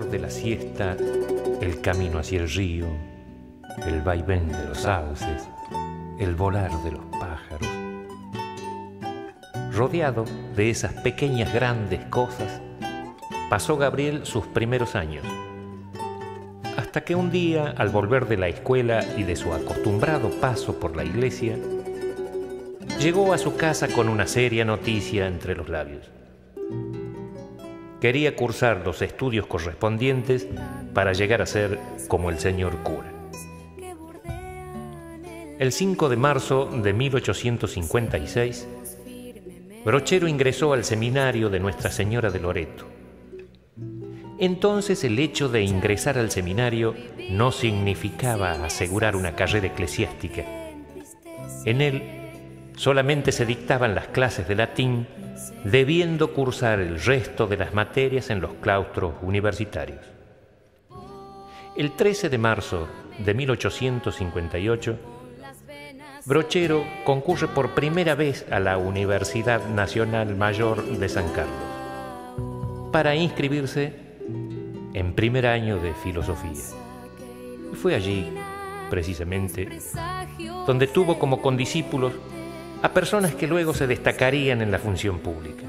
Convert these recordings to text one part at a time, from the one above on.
de la siesta, el camino hacia el río, el vaivén de los sauces, el volar de los pájaros. Rodeado de esas pequeñas grandes cosas, pasó Gabriel sus primeros años. Hasta que un día, al volver de la escuela y de su acostumbrado paso por la iglesia, llegó a su casa con una seria noticia entre los labios. Quería cursar los estudios correspondientes para llegar a ser como el señor cura. El 5 de marzo de 1856, Brochero ingresó al seminario de Nuestra Señora de Loreto. Entonces el hecho de ingresar al seminario no significaba asegurar una carrera eclesiástica. En él solamente se dictaban las clases de latín, debiendo cursar el resto de las materias en los claustros universitarios. El 13 de marzo de 1858, Brochero concurre por primera vez a la Universidad Nacional Mayor de San Carlos para inscribirse en primer año de filosofía. fue allí, precisamente, donde tuvo como condiscípulos a personas que luego se destacarían en la función pública.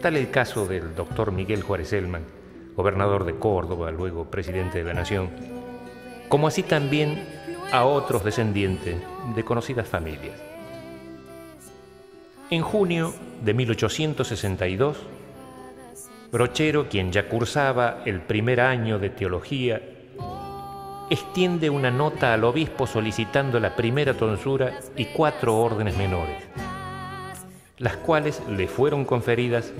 Tal el caso del doctor Miguel Juárez Elman, gobernador de Córdoba, luego presidente de la Nación, como así también a otros descendientes de conocidas familias. En junio de 1862, Brochero, quien ya cursaba el primer año de teología, extiende una nota al obispo solicitando la primera tonsura y cuatro órdenes menores, las cuales le fueron conferidas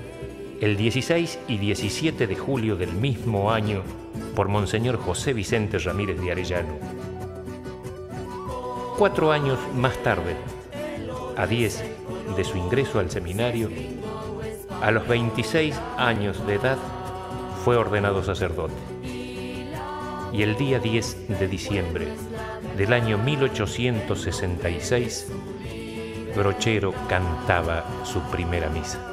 el 16 y 17 de julio del mismo año por Monseñor José Vicente Ramírez de Arellano Cuatro años más tarde, a diez de su ingreso al seminario, a los 26 años de edad fue ordenado sacerdote. Y el día 10 de diciembre del año 1866, Brochero cantaba su primera misa.